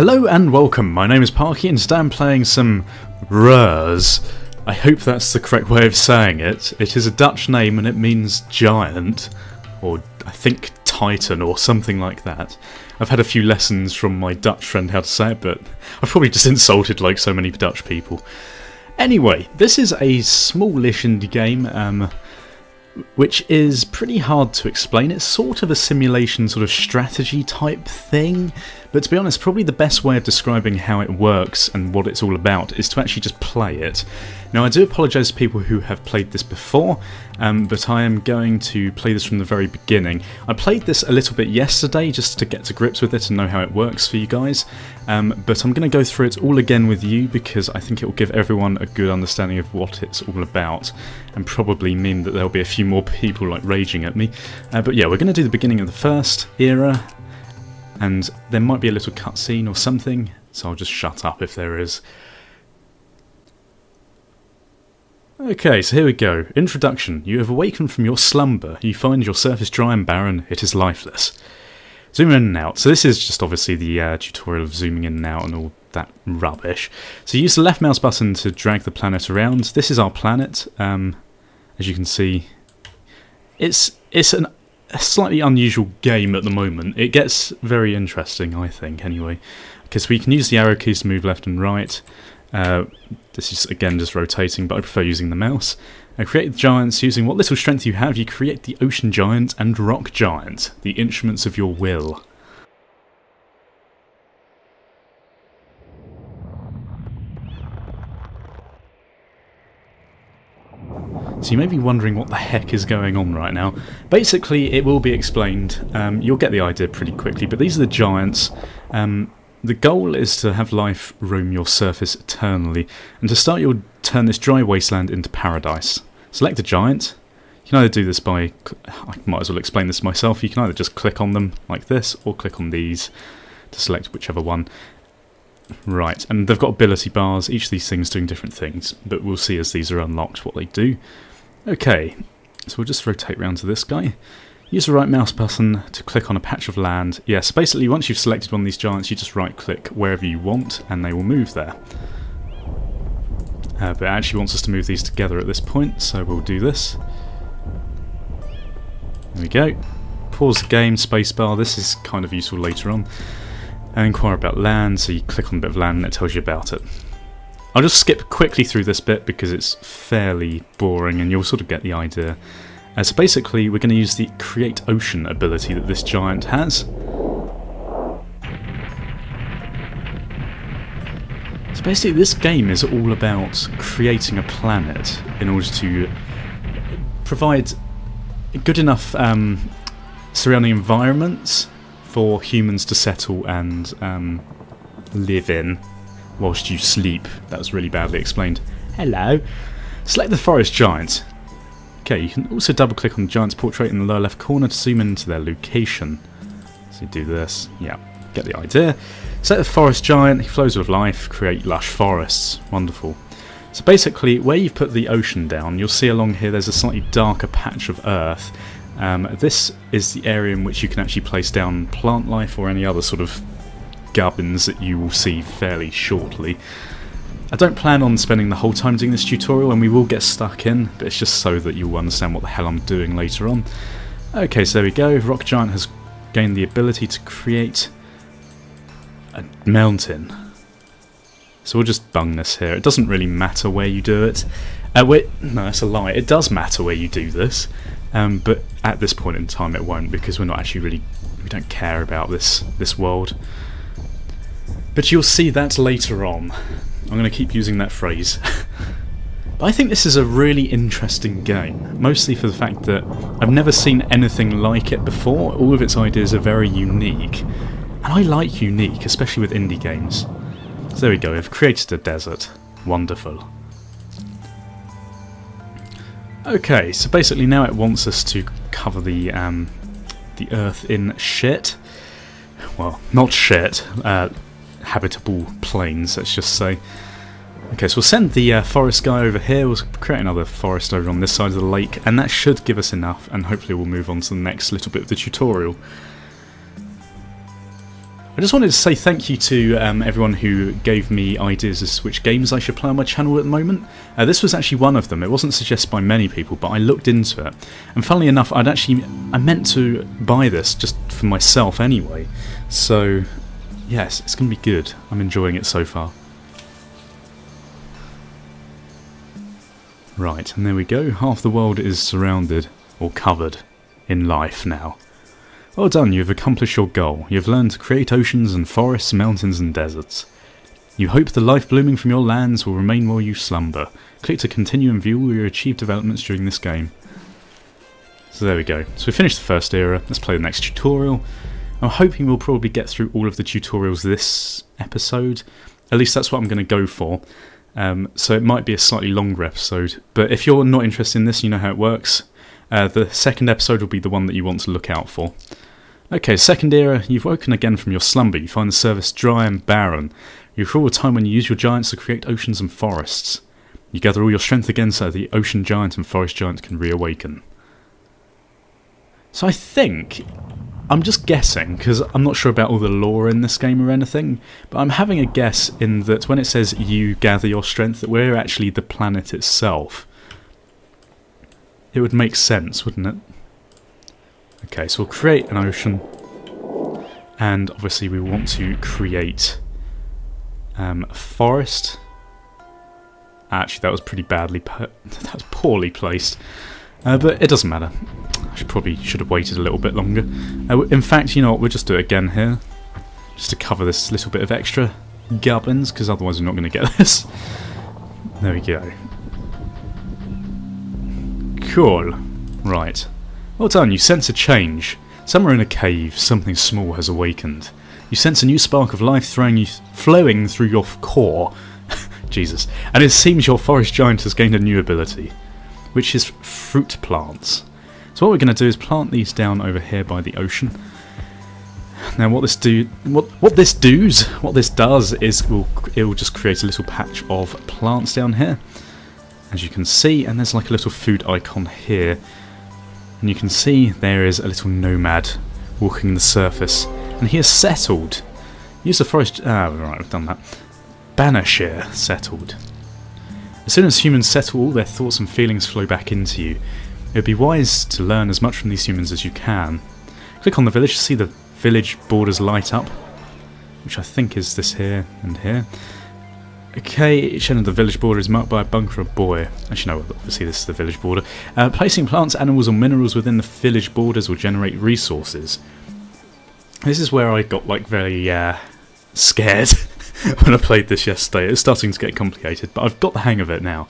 Hello and welcome, my name is Parky and today I'm playing some Reus. I hope that's the correct way of saying it. It is a Dutch name and it means giant, or I think titan or something like that. I've had a few lessons from my Dutch friend how to say it, but I've probably just insulted like so many Dutch people. Anyway, this is a smallish indie game, um, which is pretty hard to explain. It's sort of a simulation sort of strategy type thing, but to be honest, probably the best way of describing how it works and what it's all about is to actually just play it. Now I do apologise to people who have played this before, um, but I am going to play this from the very beginning. I played this a little bit yesterday just to get to grips with it and know how it works for you guys, um, but I'm going to go through it all again with you because I think it will give everyone a good understanding of what it's all about and probably mean that there'll be a few more people like raging at me. Uh, but yeah, we're going to do the beginning of the first era and there might be a little cutscene or something, so I'll just shut up if there is. Okay, so here we go. Introduction. You have awakened from your slumber. You find your surface dry and barren. It is lifeless. Zoom in and out. So this is just obviously the uh, tutorial of zooming in and out and all that rubbish. So use the left mouse button to drag the planet around. This is our planet. Um, as you can see, it's it's an a slightly unusual game at the moment. It gets very interesting, I think, anyway, because we can use the arrow keys to move left and right. Uh, this is again just rotating, but I prefer using the mouse. Uh, create the giants using what little strength you have. You create the ocean giant and rock giant, the instruments of your will. So you may be wondering what the heck is going on right now. Basically, it will be explained. Um, you'll get the idea pretty quickly, but these are the giants. Um, the goal is to have life roam your surface eternally, and to start you'll turn this dry wasteland into paradise. Select a giant. You can either do this by, I might as well explain this myself, you can either just click on them like this, or click on these to select whichever one. Right, and they've got ability bars, each of these things doing different things, but we'll see as these are unlocked what they do. Okay, so we'll just rotate round to this guy. Use the right mouse button to click on a patch of land. Yes, yeah, so basically once you've selected one of these giants, you just right click wherever you want and they will move there. Uh, but it actually wants us to move these together at this point, so we'll do this. There we go. Pause the game, spacebar, this is kind of useful later on. And inquire about land, so you click on a bit of land and it tells you about it. I'll just skip quickly through this bit because it's fairly boring and you'll sort of get the idea. Uh, so basically we're going to use the Create Ocean ability that this giant has. So basically this game is all about creating a planet in order to provide good enough um, surrounding environments for humans to settle and um, live in whilst you sleep. That was really badly explained. Hello. Select the forest giant. Okay, you can also double click on the giant's portrait in the lower left corner to zoom into their location. So do this, yeah, get the idea. Select the forest giant, he flows with life, create lush forests. Wonderful. So basically, where you've put the ocean down, you'll see along here there's a slightly darker patch of earth. Um, this is the area in which you can actually place down plant life or any other sort of gubbins that you will see fairly shortly. I don't plan on spending the whole time doing this tutorial and we will get stuck in, but it's just so that you'll understand what the hell I'm doing later on. Okay, so there we go. Rock Giant has gained the ability to create a mountain. So we'll just bung this here. It doesn't really matter where you do it. Uh, wait, no, that's a lie. It does matter where you do this, um, but at this point in time it won't because we're not actually really, we don't care about this this world. But you'll see that later on. I'm going to keep using that phrase. but I think this is a really interesting game, mostly for the fact that I've never seen anything like it before. All of its ideas are very unique. And I like unique, especially with indie games. So there we go, I've created a desert. Wonderful. Okay, so basically now it wants us to cover the um, the Earth in shit. Well, not shit, uh, habitable plains, let's just say. Okay, so we'll send the uh, forest guy over here, we'll create another forest over on this side of the lake, and that should give us enough, and hopefully we'll move on to the next little bit of the tutorial. I just wanted to say thank you to um, everyone who gave me ideas as to which games I should play on my channel at the moment. Uh, this was actually one of them. It wasn't suggested by many people, but I looked into it. And funnily enough, I'd actually I meant to buy this just for myself anyway. So, yes, it's going to be good. I'm enjoying it so far. Right, and there we go. Half the world is surrounded, or covered, in life now. Well done, you've accomplished your goal. You've learned to create oceans and forests, mountains and deserts. You hope the life blooming from your lands will remain while you slumber. Click to continue and view all your achieved developments during this game. So there we go. So we finished the first era, let's play the next tutorial. I'm hoping we'll probably get through all of the tutorials this episode. At least that's what I'm going to go for. Um, so it might be a slightly longer episode. But if you're not interested in this, you know how it works. Uh, the second episode will be the one that you want to look out for. Okay, second era, you've woken again from your slumber. You find the surface dry and barren. You recall a time when you used your giants to create oceans and forests. You gather all your strength again so the ocean giant and forest giant can reawaken. So I think, I'm just guessing, because I'm not sure about all the lore in this game or anything, but I'm having a guess in that when it says you gather your strength, that we're actually the planet itself. It would make sense, wouldn't it? Okay, so we'll create an ocean. And obviously we want to create um, a forest. Actually, that was pretty badly... that was poorly placed. Uh, but it doesn't matter. Probably should have waited a little bit longer. Uh, in fact, you know what, we'll just do it again here. Just to cover this little bit of extra goblins, because otherwise we're not going to get this. There we go. Cool. Right. Well done, you sense a change. Somewhere in a cave, something small has awakened. You sense a new spark of life you, flowing through your core. Jesus. And it seems your forest giant has gained a new ability, which is fruit plants. So what we're going to do is plant these down over here by the ocean. Now what this do what what this does what this does is will it will just create a little patch of plants down here as you can see, and there's like a little food icon here. And you can see there is a little nomad walking the surface, and he has settled. Use the forest. Ah, right, I've done that. Banashir settled. As soon as humans settle, all their thoughts and feelings flow back into you. It would be wise to learn as much from these humans as you can. Click on the village to see the village borders light up, which I think is this here and here. Okay, each end of the village border is marked by a bunker of boy. Actually, no, obviously this is the village border. Uh, placing plants, animals, or minerals within the village borders will generate resources. This is where I got like very uh, scared when I played this yesterday. It's starting to get complicated, but I've got the hang of it now.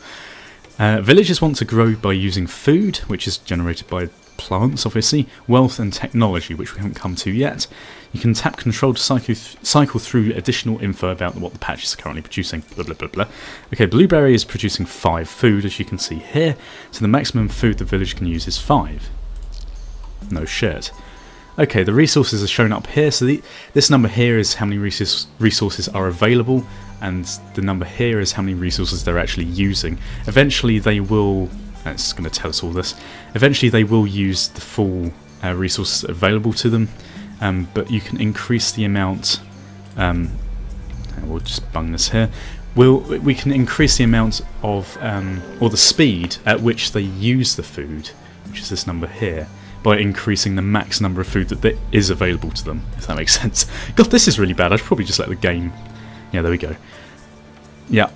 Uh, villagers want to grow by using food, which is generated by plants, obviously, wealth and technology, which we haven't come to yet. You can tap control to cycle, th cycle through additional info about what the patch is currently producing. Blah blah blah blah. Okay, Blueberry is producing 5 food, as you can see here, so the maximum food the village can use is 5. No shit. Okay, the resources are shown up here, so the, this number here is how many resource, resources are available, and the number here is how many resources they're actually using. Eventually they will that's going to tell us all this. Eventually they will use the full uh, resources available to them, um, but you can increase the amount, um, we'll just bung this here, we'll, we can increase the amount of, um, or the speed at which they use the food, which is this number here, by increasing the max number of food that is available to them, if that makes sense. God, this is really bad, I should probably just let the game... Yeah, there we go. Yeah,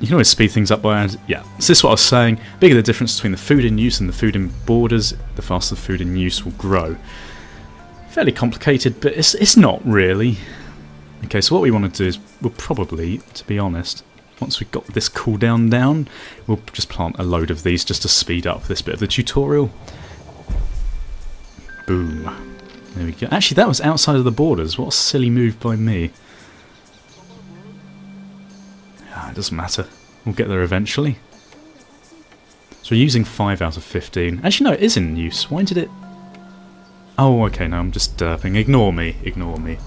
you can always speed things up by yeah. So this is what I was saying. Bigger the difference between the food in use and the food in borders, the faster the food in use will grow. Fairly complicated, but it's it's not really. Okay, so what we want to do is we'll probably, to be honest, once we've got this cooldown down, we'll just plant a load of these just to speed up this bit of the tutorial. Boom. There we go. Actually, that was outside of the borders. What a silly move by me. Ah, it doesn't matter. We'll get there eventually. So we're using 5 out of 15. Actually, no, it is in use. Why did it... Oh, okay, no, I'm just uh, derping. Ignore me, ignore me.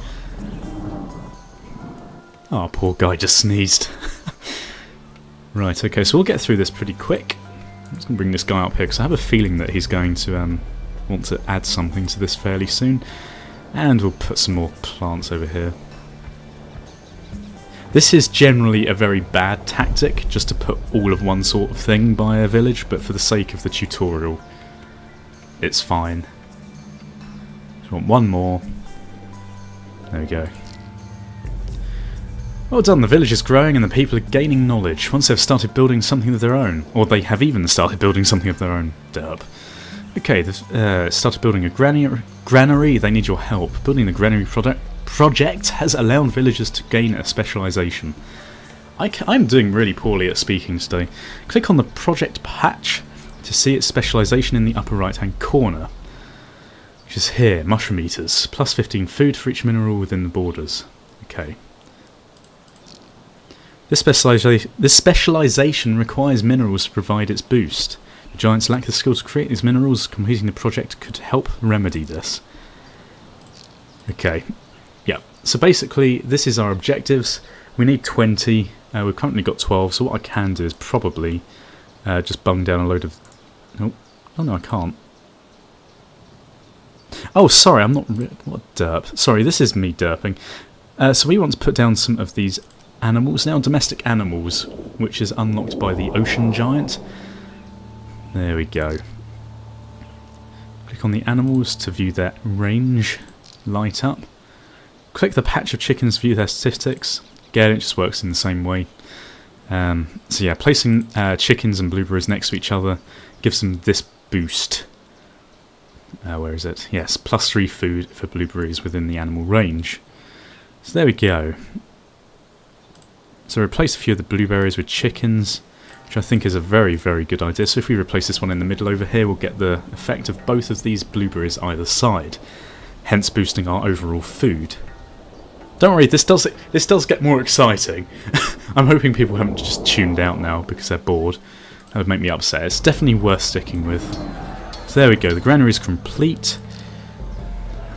Oh, poor guy just sneezed. right, okay, so we'll get through this pretty quick. I'm just going to bring this guy up here, because I have a feeling that he's going to um, want to add something to this fairly soon. And we'll put some more plants over here. This is generally a very bad tactic, just to put all of one sort of thing by a village, but for the sake of the tutorial, it's fine. Just want one more. There we go. Well done, the village is growing and the people are gaining knowledge once they've started building something of their own. Or they have even started building something of their own. Derp. Okay, they've uh, started building a granary, granary. They need your help. Building the granary product project has allowed villagers to gain a specialisation. I am doing really poorly at speaking today. Click on the project patch to see its specialisation in the upper right hand corner. Which is here, mushroom eaters. Plus 15 food for each mineral within the borders. Okay. This, this specialisation requires minerals to provide its boost. Giants lack the skill to create these minerals. Completing the project could help remedy this. Okay, yeah, so basically this is our objectives. We need 20, uh, we've currently got 12, so what I can do is probably uh, just bung down a load of... Oh, oh no I can't. Oh, sorry, I'm not... What derp? Sorry, this is me derping. Uh, so we want to put down some of these animals now, domestic animals, which is unlocked by the ocean giant. There we go. Click on the animals to view their range light up. Click the patch of chickens to view their statistics. Again, it just works in the same way. Um, so yeah, placing uh, chickens and blueberries next to each other gives them this boost. Uh, where is it? Yes, plus 3 food for blueberries within the animal range. So there we go. So replace a few of the blueberries with chickens, which I think is a very, very good idea. So if we replace this one in the middle over here, we'll get the effect of both of these blueberries either side, hence boosting our overall food. Don't worry, this does this does get more exciting. I'm hoping people haven't just tuned out now because they're bored. That would make me upset. It's definitely worth sticking with. So there we go, the granary is complete.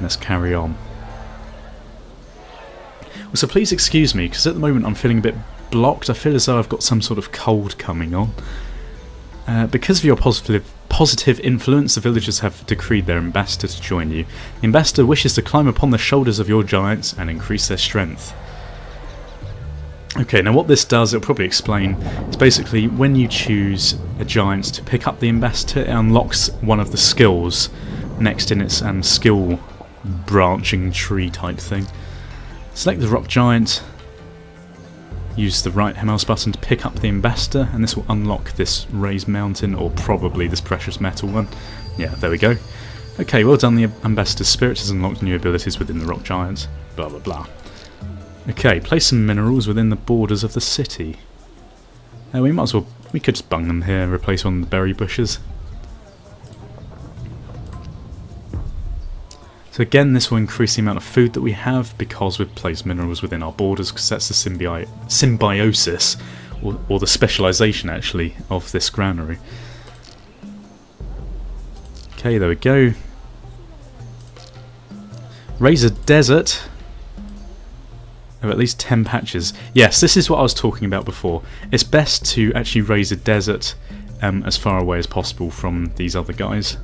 Let's carry on. Well, so please excuse me, because at the moment I'm feeling a bit blocked. I feel as though I've got some sort of cold coming on. Uh, because of your positive positive influence, the villagers have decreed their ambassador to join you. The ambassador wishes to climb upon the shoulders of your giants and increase their strength. Okay, now what this does, it'll probably explain, is basically when you choose a giant to pick up the ambassador, it unlocks one of the skills next in its um, skill branching tree type thing. Select the rock giant, use the right mouse button to pick up the ambassador and this will unlock this raised mountain or probably this precious metal one. Yeah, there we go. Okay, well done, the ambassador's spirit has unlocked new abilities within the rock giant. Blah blah blah. Okay, place some minerals within the borders of the city. Uh, we might as well, we could just bung them here and replace one of the berry bushes. So again, this will increase the amount of food that we have because we've placed minerals within our borders because that's the symbi symbiosis, or, or the specialisation actually, of this granary. Okay, there we go. Raise a desert of at least 10 patches. Yes, this is what I was talking about before. It's best to actually raise a desert um, as far away as possible from these other guys.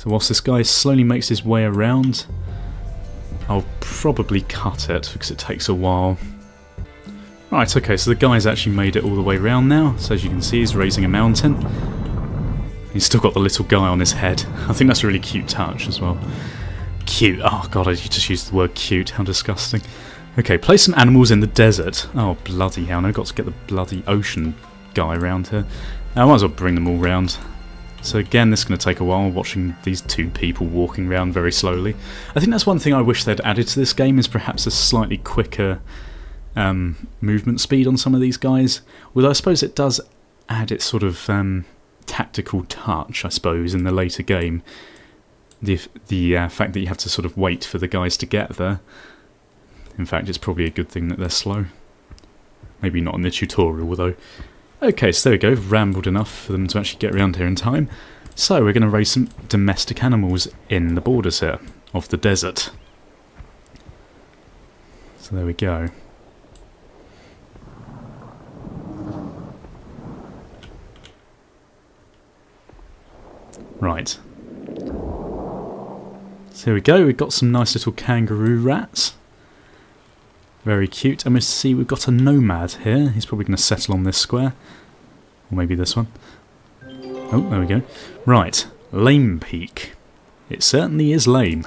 So whilst this guy slowly makes his way around, I'll probably cut it because it takes a while. Right, okay, so the guy's actually made it all the way around now. So as you can see, he's raising a mountain. He's still got the little guy on his head. I think that's a really cute touch as well. Cute. Oh god, I just used the word cute. How disgusting. Okay, place some animals in the desert. Oh, bloody hell. I've got to get the bloody ocean guy around here. I might as well bring them all round. So again, this is going to take a while, watching these two people walking around very slowly. I think that's one thing I wish they'd added to this game, is perhaps a slightly quicker um, movement speed on some of these guys. Although I suppose it does add its sort of um, tactical touch, I suppose, in the later game. The, the uh, fact that you have to sort of wait for the guys to get there. In fact, it's probably a good thing that they're slow. Maybe not in the tutorial, though. Okay, so there we go, rambled enough for them to actually get around here in time. So we're going to raise some domestic animals in the borders here of the desert. So there we go. Right. So here we go, we've got some nice little kangaroo rats. Very cute. And we see we've got a nomad here. He's probably going to settle on this square. Or maybe this one. Oh, there we go. Right, Lame Peak. It certainly is lame.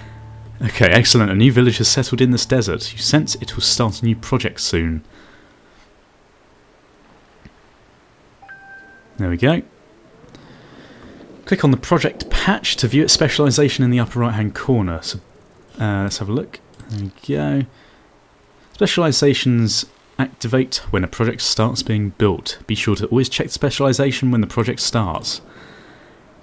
okay, excellent. A new village has settled in this desert. You sense it will start a new project soon. There we go. Click on the project patch to view its specialisation in the upper right hand corner. So, uh, let's have a look. There we go. Specialisations activate when a project starts being built. Be sure to always check the specialisation when the project starts.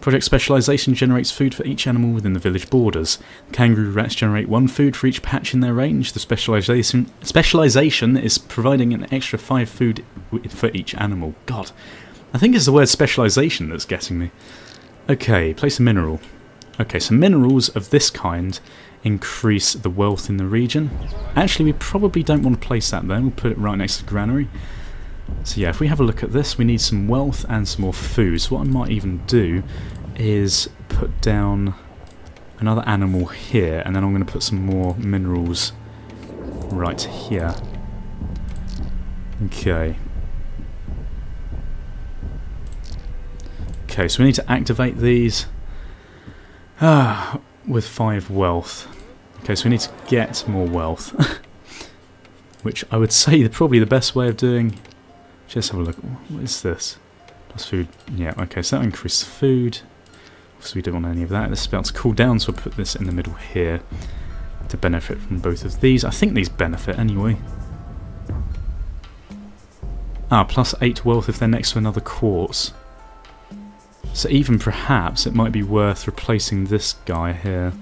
Project specialisation generates food for each animal within the village borders. Kangaroo rats generate one food for each patch in their range. The specialisation specialisation is providing an extra five food for each animal. God, I think it's the word specialisation that's getting me. Okay, place a mineral. Okay, so minerals of this kind increase the wealth in the region. Actually, we probably don't want to place that there. We'll put it right next to the granary. So yeah, if we have a look at this, we need some wealth and some more food. So what I might even do is put down another animal here, and then I'm going to put some more minerals right here. Okay. Okay, so we need to activate these ah, with 5 wealth. Okay, so we need to get more wealth. Which I would say probably the best way of doing just have a look. What is this? Plus food. Yeah, okay, so that increases food. Obviously we don't want any of that. This is about to cool down, so I'll put this in the middle here to benefit from both of these. I think these benefit anyway. Ah, plus 8 wealth if they're next to another quartz. So even perhaps it might be worth replacing this guy here.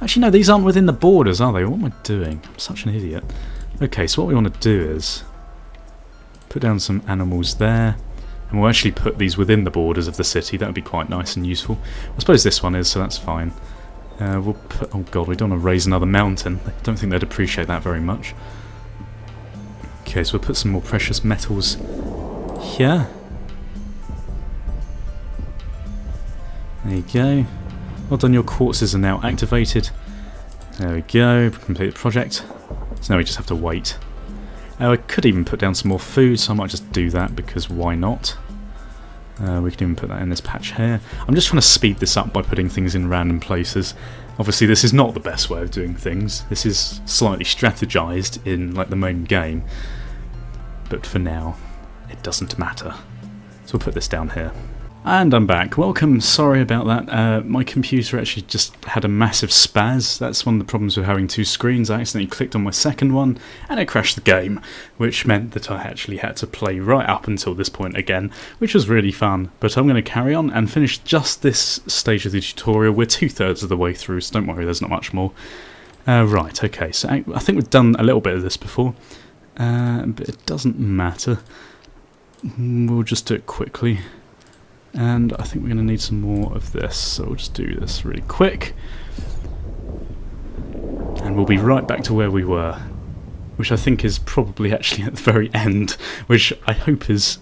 Actually no, these aren't within the borders, are they? What am I doing? I'm such an idiot. Okay, so what we want to do is Put down some animals there. And we'll actually put these within the borders of the city. That would be quite nice and useful. I suppose this one is, so that's fine. Uh, we'll put... Oh god, we don't want to raise another mountain. I don't think they'd appreciate that very much. Okay, so we'll put some more precious metals here. There you go. Well done, your quartzes are now activated. There we go, complete the project. So now we just have to wait. Uh, I could even put down some more food, so I might just do that because why not? Uh, we can even put that in this patch here. I'm just trying to speed this up by putting things in random places. Obviously this is not the best way of doing things. This is slightly strategized in like the main game. But for now, it doesn't matter. So we'll put this down here. And I'm back. Welcome. Sorry about that. Uh, my computer actually just had a massive spaz. That's one of the problems with having two screens. I accidentally clicked on my second one and it crashed the game, which meant that I actually had to play right up until this point again, which was really fun. But I'm going to carry on and finish just this stage of the tutorial. We're two thirds of the way through, so don't worry, there's not much more. Uh, right, okay, so I think we've done a little bit of this before, uh, but it doesn't matter. We'll just do it quickly. And I think we're going to need some more of this, so we'll just do this really quick. And we'll be right back to where we were, which I think is probably actually at the very end, which I hope is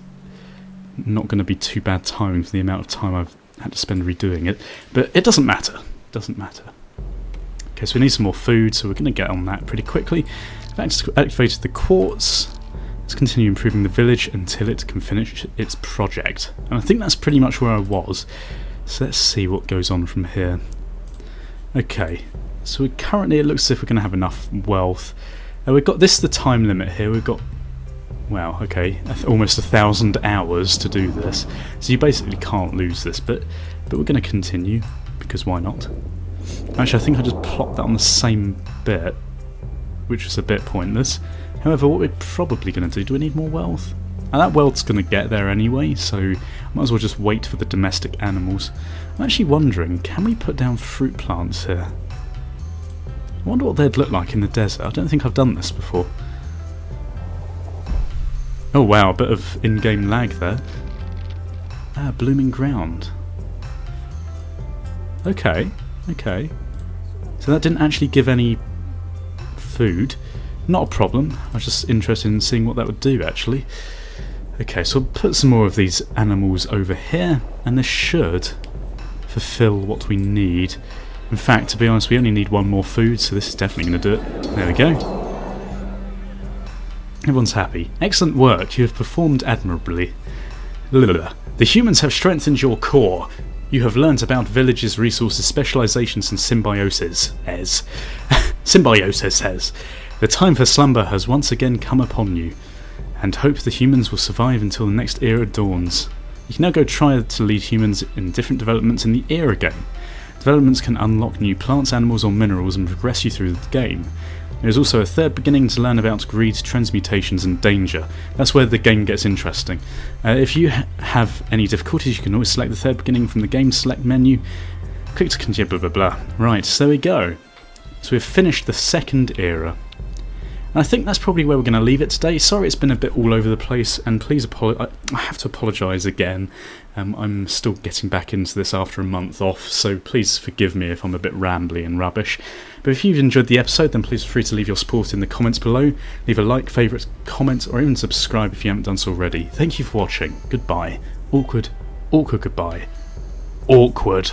not going to be too bad timing for the amount of time I've had to spend redoing it. But it doesn't matter. Doesn't matter. Okay, so we need some more food, so we're going to get on that pretty quickly. I've activated the quartz, Let's continue improving the village until it can finish its project. And I think that's pretty much where I was. So let's see what goes on from here. Okay, so we currently it looks as if we're going to have enough wealth. Uh, we've got this the time limit here. We've got wow, okay, almost a thousand hours to do this. So you basically can't lose this, but but we're going to continue because why not? Actually, I think I just plopped that on the same bit, which was a bit pointless. However, what we're probably going to do, do we need more wealth? And that wealth's going to get there anyway, so might as well just wait for the domestic animals. I'm actually wondering, can we put down fruit plants here? I wonder what they'd look like in the desert. I don't think I've done this before. Oh wow, a bit of in-game lag there. Ah, blooming ground. Okay, okay. So that didn't actually give any food. Not a problem. I was just interested in seeing what that would do actually. Okay, so I'll put some more of these animals over here, and this should fulfill what we need. In fact, to be honest, we only need one more food, so this is definitely going to do it. There we go. Everyone's happy. Excellent work. You have performed admirably. The humans have strengthened your core. You have learnt about villages, resources, specializations, and symbiosis. As symbiosis says, the time for slumber has once again come upon you, and hope the humans will survive until the next era dawns. You can now go try to lead humans in different developments in the era game. Developments can unlock new plants, animals, or minerals and progress you through the game. There is also a third beginning to learn about greed, transmutations, and danger. That's where the game gets interesting. Uh, if you ha have any difficulties, you can always select the third beginning from the game select menu. Click to continue, blah blah blah. Right, so we go. So we've finished the second era. And I think that's probably where we're going to leave it today. Sorry it's been a bit all over the place, and please apologise. I have to apologise again. Um, I'm still getting back into this after a month off, so please forgive me if I'm a bit rambly and rubbish. But if you've enjoyed the episode, then please feel free to leave your support in the comments below. Leave a like, favourite, comment, or even subscribe if you haven't done so already. Thank you for watching. Goodbye. Awkward. Awkward goodbye. Awkward.